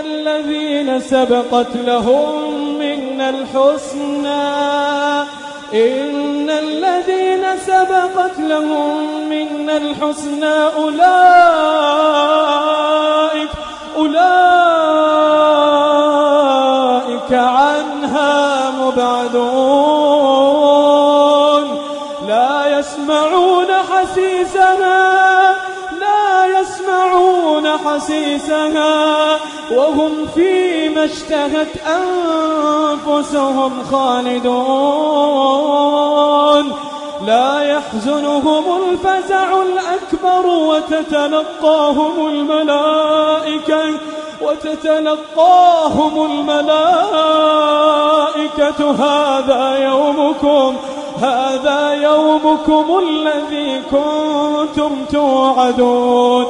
الذين سبقت لهم منا الحسنى. إن الذين سبقت لهم منا الحسنى أولئك أولئك عنها مبعدون. لا يسمعون حسيسها حسيسها وهم فيما اشتهت أنفسهم خالدون. لا يحزنهم الفزع الأكبر وتتلقاهم الملائكة وتتلقاهم الملائكة. هذا يومكم هذا يومكم الذي كنتم توعدون.